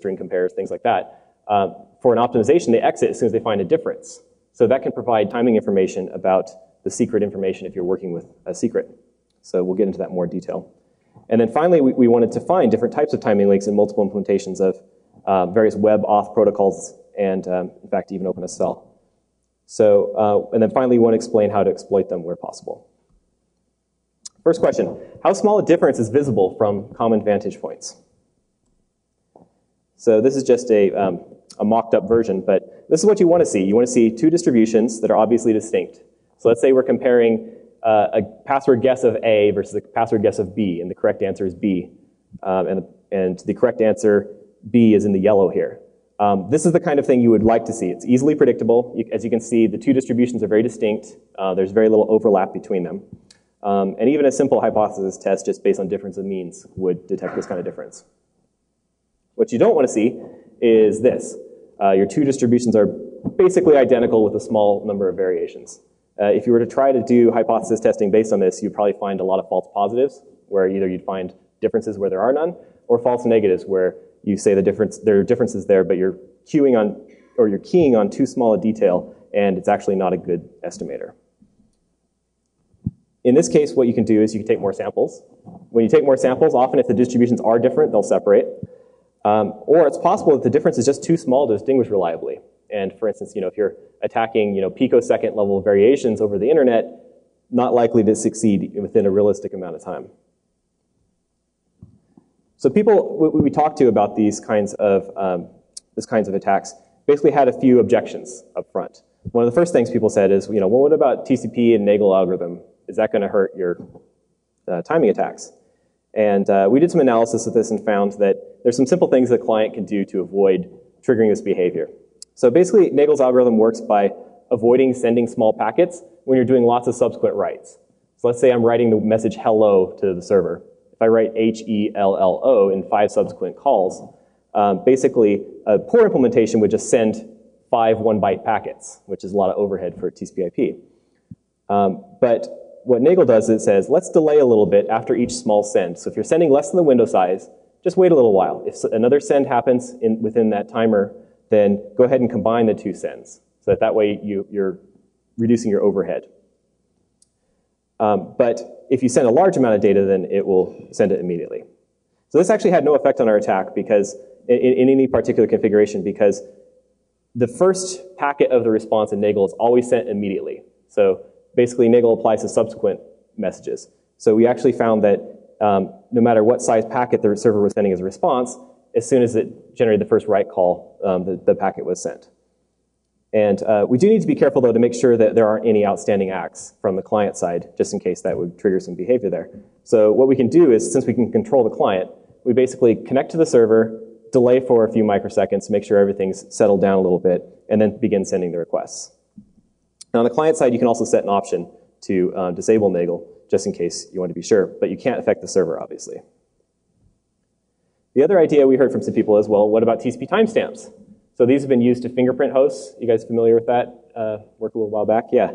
string compares, things like that. Uh, for an optimization, they exit as soon as they find a difference. So that can provide timing information about the secret information if you're working with a secret. So we'll get into that more detail. And then finally, we, we wanted to find different types of timing leaks in multiple implementations of uh, various web auth protocols and, um, in fact, even OpenSSL. So, uh, and then finally, we want to explain how to exploit them where possible. First question, how small a difference is visible from common vantage points? So this is just a, um, a mocked up version, but this is what you want to see. You want to see two distributions that are obviously distinct. So let's say we're comparing uh, a password guess of A versus a password guess of B, and the correct answer is B. Um, and, and the correct answer, B, is in the yellow here. Um, this is the kind of thing you would like to see. It's easily predictable. You, as you can see, the two distributions are very distinct. Uh, there's very little overlap between them. Um, and even a simple hypothesis test just based on difference of means would detect this kind of difference. What you don't want to see is this. Uh, your two distributions are basically identical with a small number of variations. Uh, if you were to try to do hypothesis testing based on this, you'd probably find a lot of false positives, where either you'd find differences where there are none, or false negatives, where you say the difference, there are differences there, but you're queuing on, or you're keying on too small a detail, and it's actually not a good estimator. In this case, what you can do is you can take more samples. When you take more samples, often if the distributions are different, they'll separate. Um, or it's possible that the difference is just too small to distinguish reliably. And for instance, you know, if you're attacking you know, picosecond level variations over the internet, not likely to succeed within a realistic amount of time. So people we, we talked to about these kinds of um, this kinds of attacks basically had a few objections up front. One of the first things people said is, you know, well, what about TCP and Nagle algorithm? Is that going to hurt your uh, timing attacks? And uh, we did some analysis of this and found that there's some simple things the client can do to avoid triggering this behavior. So basically, Nagle's algorithm works by avoiding sending small packets when you're doing lots of subsequent writes. So let's say I'm writing the message hello to the server. If I write H-E-L-L-O in five subsequent calls, um, basically a poor implementation would just send five one-byte packets, which is a lot of overhead for TCP/IP. Um, but what Nagle does is it says, let's delay a little bit after each small send. So if you're sending less than the window size, just wait a little while. If another send happens in, within that timer, then go ahead and combine the two sends so that that way you, you're reducing your overhead. Um, but if you send a large amount of data, then it will send it immediately. So this actually had no effect on our attack because in, in any particular configuration because the first packet of the response in Nagle is always sent immediately. So basically Nagle applies to subsequent messages. So we actually found that um, no matter what size packet the server was sending as a response, as soon as it generated the first write call, um, the, the, packet was sent. And uh, we do need to be careful, though, to make sure that there aren't any outstanding ACKs from the client side, just in case that would trigger some behavior there. So what we can do is, since we can control the client, we basically connect to the server, delay for a few microseconds make sure everything's settled down a little bit, and then begin sending the requests. Now, on the client side, you can also set an option to uh, disable Nagle, just in case you want to be sure, but you can't affect the server, obviously. The other idea we heard from some people is, well, what about TCP timestamps? So these have been used to fingerprint hosts. You guys familiar with that? Uh, worked a little while back? Yeah.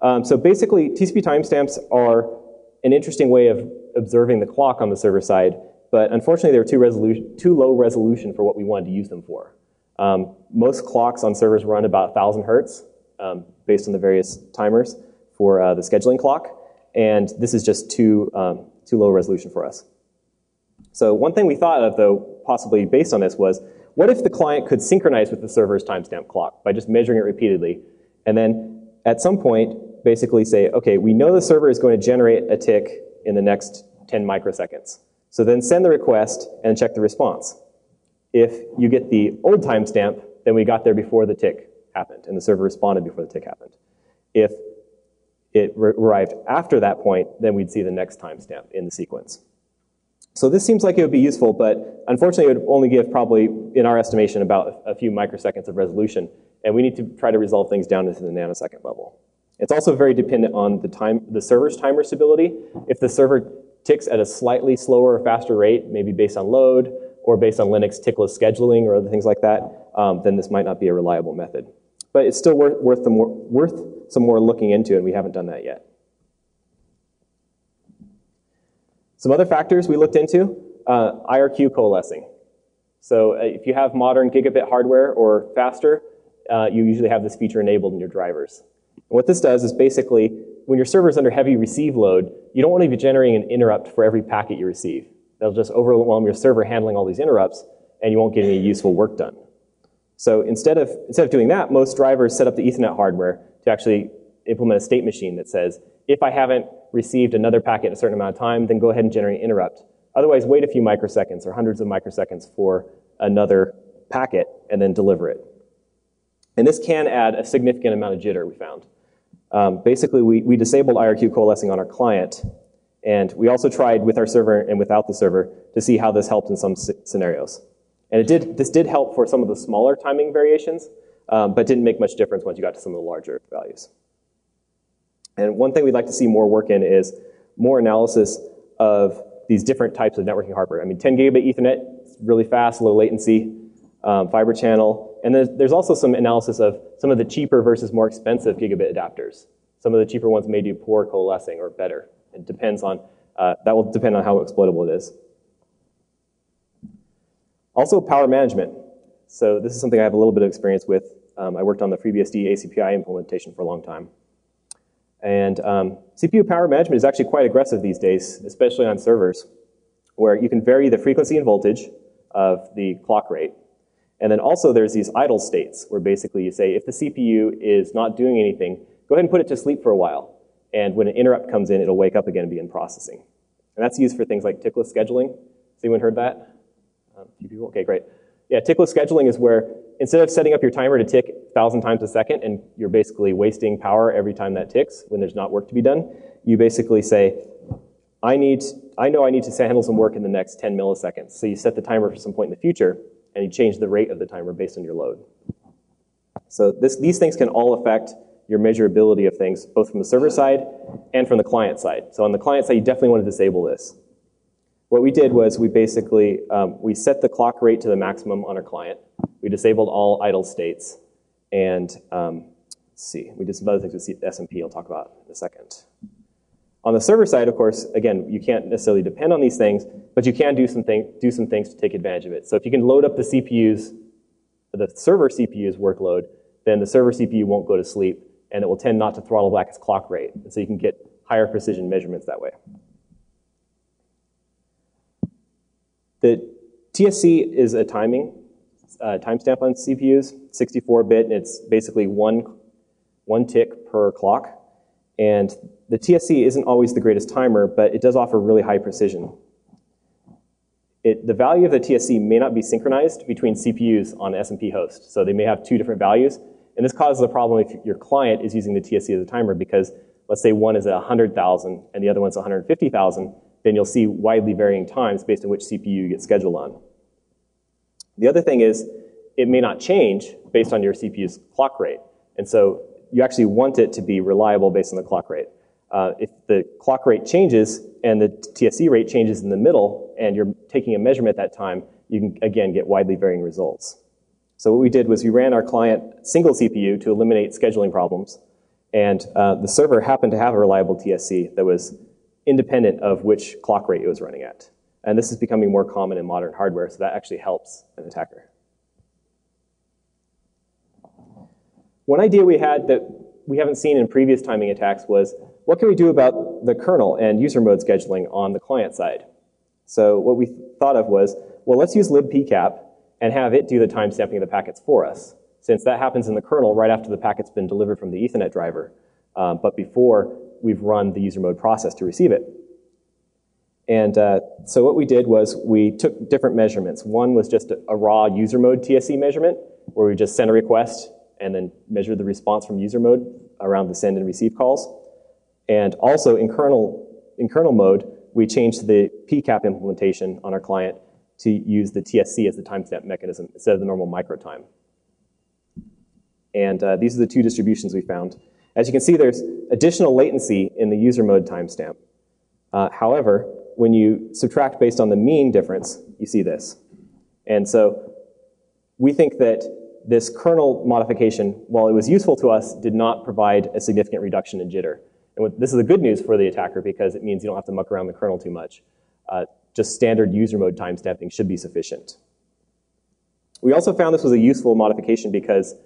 Um, so basically, TCP timestamps are an interesting way of observing the clock on the server side, but unfortunately they were too, resolution, too low resolution for what we wanted to use them for. Um, most clocks on servers run about 1,000 hertz um, based on the various timers for uh, the scheduling clock, and this is just too, um, too low resolution for us. So one thing we thought of, though, possibly based on this was, what if the client could synchronize with the server's timestamp clock by just measuring it repeatedly, and then at some point basically say, okay, we know the server is going to generate a tick in the next 10 microseconds. So then send the request and check the response. If you get the old timestamp, then we got there before the tick happened, and the server responded before the tick happened. If it arrived after that point, then we'd see the next timestamp in the sequence. So this seems like it would be useful, but unfortunately it would only give probably, in our estimation, about a few microseconds of resolution, and we need to try to resolve things down into the nanosecond level. It's also very dependent on the time, the server's timer stability. If the server ticks at a slightly slower or faster rate, maybe based on load, or based on Linux tickless scheduling or other things like that, um, then this might not be a reliable method. But it's still worth, worth, more, worth some more looking into, and we haven't done that yet. Some other factors we looked into, uh, IRQ coalescing. So uh, if you have modern gigabit hardware or faster, uh, you usually have this feature enabled in your drivers. And what this does is basically, when your server is under heavy receive load, you don't want to be generating an interrupt for every packet you receive. That'll just overwhelm your server handling all these interrupts, and you won't get any useful work done. So instead of, instead of doing that, most drivers set up the Ethernet hardware to actually implement a state machine that says, if I haven't received another packet in a certain amount of time, then go ahead and generate interrupt. Otherwise, wait a few microseconds or hundreds of microseconds for another packet and then deliver it. And this can add a significant amount of jitter, we found. Um, basically, we, we disabled IRQ coalescing on our client, and we also tried with our server and without the server to see how this helped in some scenarios. And it did, this did help for some of the smaller timing variations, um, but didn't make much difference once you got to some of the larger values. And one thing we'd like to see more work in is more analysis of these different types of networking hardware. I mean, 10 gigabit Ethernet, really fast, low latency, um, fiber channel. And there's, there's also some analysis of some of the cheaper versus more expensive gigabit adapters. Some of the cheaper ones may do poor coalescing or better. It depends on, uh, that will depend on how exploitable it is. Also, power management. So this is something I have a little bit of experience with. Um, I worked on the FreeBSD ACPI implementation for a long time. And um, CPU power management is actually quite aggressive these days, especially on servers, where you can vary the frequency and voltage of the clock rate. And then also there's these idle states, where basically you say, if the CPU is not doing anything, go ahead and put it to sleep for a while. And when an interrupt comes in, it'll wake up again and be in processing. And that's used for things like tickless scheduling. Has anyone heard that? Um, few people? Okay, great. Yeah, tickless scheduling is where instead of setting up your timer to tick 1,000 times a second and you're basically wasting power every time that ticks when there's not work to be done, you basically say, I need, I know I need to handle some work in the next 10 milliseconds. So you set the timer for some point in the future and you change the rate of the timer based on your load. So this, these things can all affect your measurability of things, both from the server side and from the client side. So on the client side, you definitely want to disable this. What we did was we basically, um, we set the clock rate to the maximum on our client. We disabled all idle states. And um, let's see, we did some other things with SMP I'll talk about in a second. On the server side, of course, again, you can't necessarily depend on these things, but you can do some, thing, do some things to take advantage of it. So if you can load up the CPU's, the server CPU's workload, then the server CPU won't go to sleep, and it will tend not to throttle back its clock rate. And so you can get higher precision measurements that way. The TSC is a timing uh, timestamp on CPUs, 64-bit, and it's basically one, one tick per clock. And the TSC isn't always the greatest timer, but it does offer really high precision. It, the value of the TSC may not be synchronized between CPUs on SMP host. So they may have two different values. And this causes a problem if your client is using the TSC as a timer because let's say one is at 100,000 and the other one's 150,000 then you'll see widely varying times based on which CPU you get scheduled on. The other thing is it may not change based on your CPU's clock rate. And so you actually want it to be reliable based on the clock rate. Uh, if the clock rate changes and the TSC rate changes in the middle and you're taking a measurement at that time, you can again get widely varying results. So what we did was we ran our client single CPU to eliminate scheduling problems. And uh, the server happened to have a reliable TSC that was independent of which clock rate it was running at. And this is becoming more common in modern hardware, so that actually helps an attacker. One idea we had that we haven't seen in previous timing attacks was, what can we do about the kernel and user mode scheduling on the client side? So what we thought of was, well, let's use libpcap and have it do the timestamping of the packets for us, since that happens in the kernel right after the packet's been delivered from the Ethernet driver, um, but before we've run the user mode process to receive it. And uh, so what we did was we took different measurements. One was just a, a, raw user mode TSC measurement, where we just sent a request and then measured the response from user mode around the send and receive calls. And also in kernel, in kernel mode, we changed the PCAP implementation on our client to use the TSC as the timestamp mechanism instead of the normal micro time. And uh, these are the two distributions we found. As you can see, there's additional latency in the user mode timestamp. Uh, however, when you subtract based on the mean difference, you see this. And so we think that this kernel modification, while it was useful to us, did not provide a significant reduction in jitter. And this is the good news for the attacker because it means you don't have to muck around the kernel too much. Uh, just standard user mode timestamping should be sufficient. We also found this was a useful modification because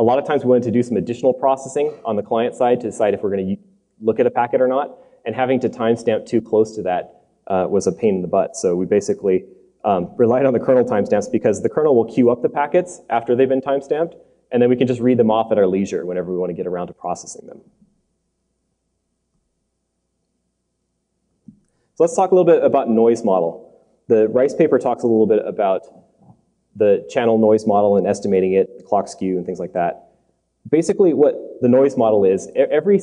a lot of times we wanted to do some additional processing on the client side to decide if we're going to look at a packet or not, and having to timestamp too close to that uh, was a pain in the butt. So we basically um, relied on the kernel timestamps because the kernel will queue up the packets after they've been timestamped, and then we can just read them off at our leisure whenever we want to get around to processing them. So let's talk a little bit about noise model. The Rice paper talks a little bit about the channel noise model and estimating it, clock skew and things like that. Basically what the noise model is, every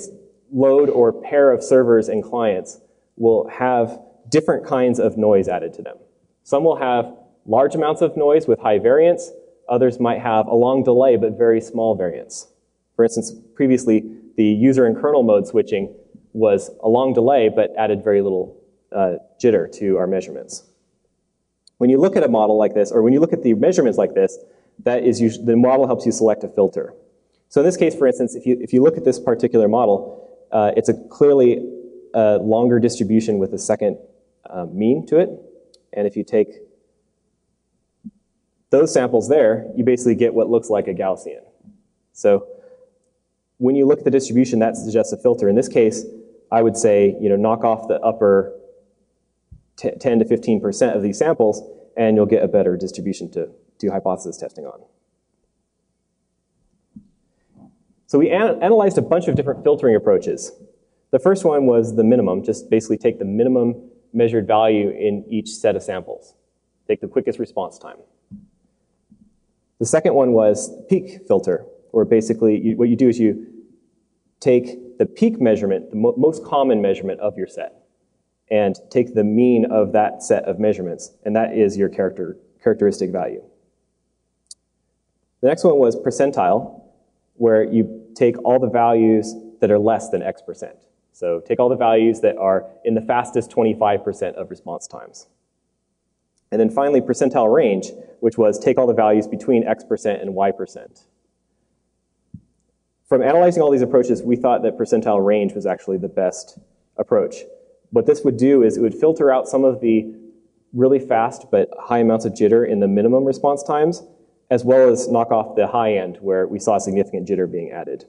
load or pair of servers and clients will have different kinds of noise added to them. Some will have large amounts of noise with high variance. Others might have a long delay but very small variance. For instance, previously the user and kernel mode switching was a long delay but added very little uh, jitter to our measurements. When you look at a model like this, or when you look at the measurements like this, that is the model helps you select a filter. So in this case, for instance, if you, if you look at this particular model, uh, it's a clearly a longer distribution with a second uh, mean to it. And if you take those samples there, you basically get what looks like a Gaussian. So when you look at the distribution, that suggests a filter. In this case, I would say, you know, knock off the upper 10 to 15% of these samples, and you'll get a better distribution to do hypothesis testing on. So we an analyzed a bunch of different filtering approaches. The first one was the minimum, just basically take the minimum measured value in each set of samples. Take the quickest response time. The second one was peak filter, where basically you, what you do is you take the peak measurement, the mo most common measurement of your set, and take the mean of that set of measurements, and that is your character, characteristic value. The next one was percentile, where you take all the values that are less than X percent. So take all the values that are in the fastest 25% of response times. And then finally, percentile range, which was take all the values between X percent and Y percent. From analyzing all these approaches, we thought that percentile range was actually the best approach what this would do is it would filter out some of the really fast but high amounts of jitter in the minimum response times, as well as knock off the high end where we saw significant jitter being added.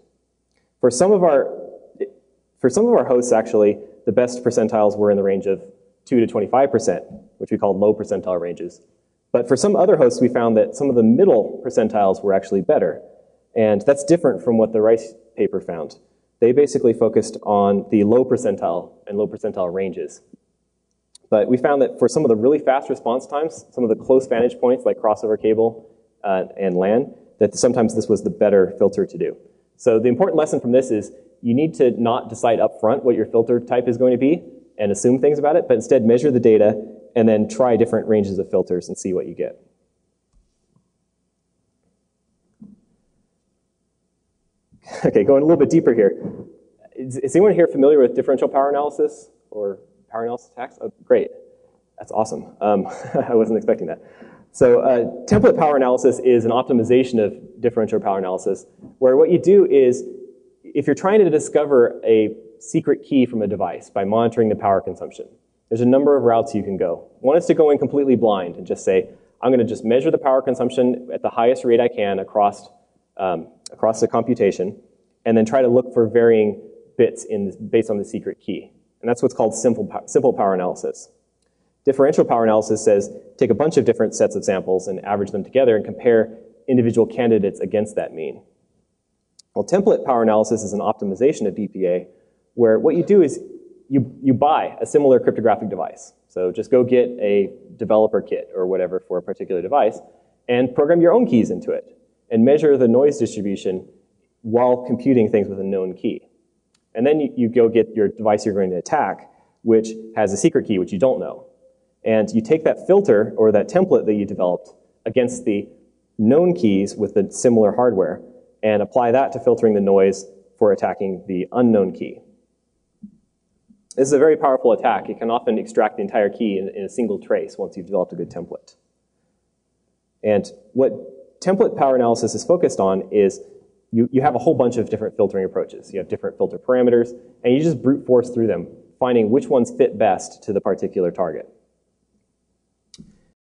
For some of our, for some of our hosts, actually, the best percentiles were in the range of 2 to 25%, which we called low percentile ranges. But for some other hosts, we found that some of the middle percentiles were actually better. And that's different from what the Rice paper found they basically focused on the low percentile and low percentile ranges. But we found that for some of the really fast response times, some of the close vantage points like crossover cable uh, and LAN, that sometimes this was the better filter to do. So the important lesson from this is you need to not decide up front what your filter type is going to be and assume things about it, but instead measure the data and then try different ranges of filters and see what you get. Okay, going a little bit deeper here. Is, is, anyone here familiar with differential power analysis or power analysis attacks? Oh, great. That's awesome. Um, I wasn't expecting that. So uh, template power analysis is an optimization of differential power analysis, where what you do is, if you're trying to discover a secret key from a device by monitoring the power consumption, there's a number of routes you can go. One is to go in completely blind and just say, I'm going to just measure the power consumption at the highest rate I can across um, across the computation, and then try to look for varying bits in, based on the secret key. And that's what's called simple, simple power analysis. Differential power analysis says take a bunch of different sets of samples and average them together and compare individual candidates against that mean. Well, template power analysis is an optimization of DPA where what you do is you, you buy a similar cryptographic device. So just go get a developer kit or whatever for a particular device and program your own keys into it and measure the noise distribution while computing things with a known key. And then you, you, go get your device you're going to attack, which has a secret key, which you don't know. And you take that filter or that template that you developed against the known keys with the similar hardware and apply that to filtering the noise for attacking the unknown key. This is a very powerful attack. It can often extract the entire key in, in a single trace once you've developed a good template. And what template power analysis is focused on is you, you have a whole bunch of different filtering approaches. You have different filter parameters, and you just brute force through them, finding which ones fit best to the particular target.